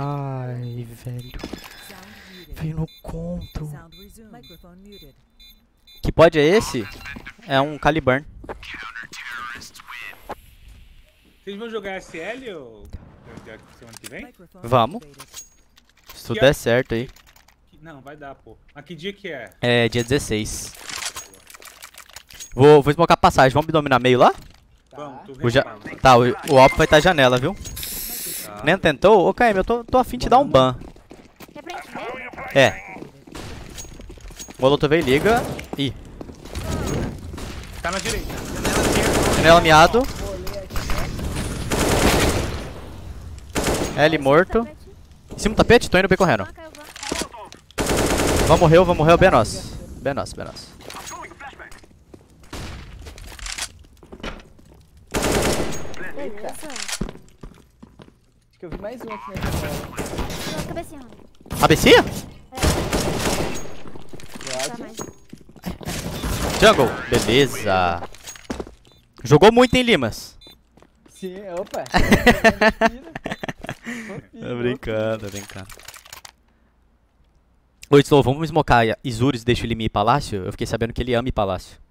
Ai, velho. Veio no conto. Que pod é esse? É um Caliburn. Vocês vão jogar SL ou semana que vem? Vamos. Se tudo der é- certo aí. Que- Não, vai dar, pô. Mas que dia que é? É dia 16. Vou, vou esmocar a passagem. Vamos dominar meio lá? Vamos, tu O vem ja... Tá, o, o Alp vai estar janela, viu? Tá. Nem tentou? Ô, KM, eu tô, tô afim de dar um ban. É. O Molotov liga. Ih, Tá na direita. Janela miado. L morto. Em cima do tapete? Tô indo bem correndo. Vamos morrer, vamos morrer. Bem nosso. Bem nosso, bem nosso. Beleza. Acho que eu vi mais um aqui na janela. Tirou a cabecinha, Rony. ABC? Tá Pode. mais. Jungle. Beleza. Jogou muito em Limas. Sim, opa. Tô brincando, tô brincando. Oi, Slow, vamos esmocar Isurus e deixa ele me ir Palácio? Eu fiquei sabendo que ele ama ir Palácio.